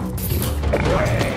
Away.